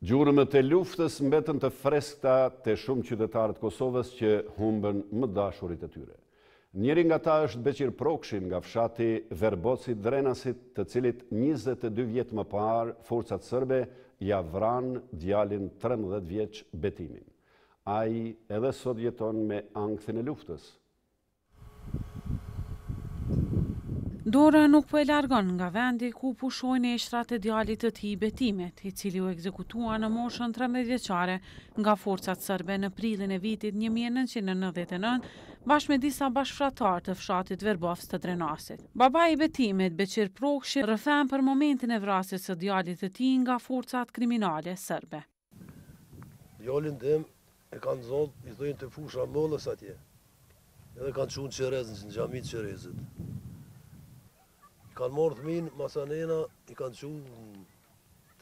Gjurmët e luftës mbetën të freskëta te shumë qytetarë të Kosovës që humbën më të dashurit e tyre. Njëri nga ta është Beqir Prokshi nga fshati Verbovc i Drenasit, të cilit njëzet e dy vjet më parë forcat serbe ia vranë djalin trembëdhjetë vjeç Betimin. Ai edhe sot jeton me ankthin e luftës. Dorën nuk po e largon nga vendi ku pushojnë eshrat e djalit të tij Betimit, i cili u ekzekutua në moshën trembëdhjetë vjeçare nga forcat serbe në prillin e vitit një mijë e nëntëqind e nëntëdhjetë e nëntë bashkë me disa bashkëfshatarë të fshatit Verbovc të Drenasit. Babai i Betimit, Beqir Prokshi, rrëfen për momentin e vrasjes së djalit të tij nga forcat kriminale serbe. Djalin tim e kanë zon i thojnë te Fusha e Mollës atje edhe e kanë çu n'Qirez në xhami të Qirezit i kanë marrë fëmijën masanena i kanë çu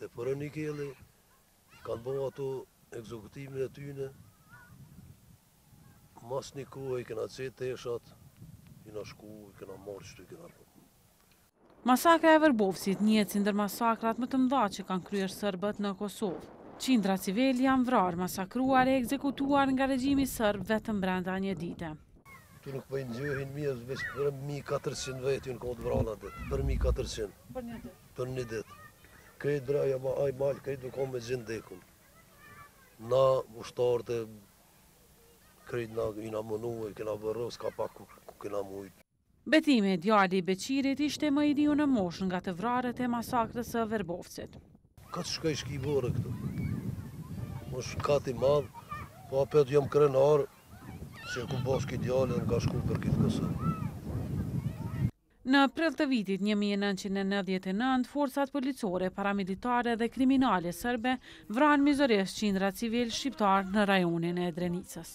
te përën i kelli i kanë bo aty ekzekutimin e tyne mas një kohë i kena gjetë eshtrat jena shku i kena marrë qëtu i kena Masakra e Vërbovcit njihet si ndër masakrat më të mëdha që kanë kryer serbët në Kosovë. Qindra civilë janë vrarë, masakruar e ekzekutuar nga regjimi serb vetëm brenda një dite. Këtu nuk po i nxjerrin njerëz veç përmi e katërqind vetë janë kon t'vramë at ditë përmi e katërqind për një ditë për një ditë krejt bre ai mal ai mal krejt u kon me gjin t'dekun na ushtarët e krejt na jena munu e kena vorros ka pak ku kena mujt. Betimi, djali i Beqirit, ishte më i riu në moshë nga të vrarët e masakrës së Verbovcit. Kaç shkoj shkij more këtu. Është gati i madh, po apet jam krenar që e kum bo qiky djali dhe më ka shku për kit Kosovë. Në prill të vitit një mijë e nëntëqind e nëntëdhjetë e nëntë, forcat policore, paramilitare dhe kriminale serbe vranë mizoresht qindra civilë shqiptarë në rajonin e Drenicës.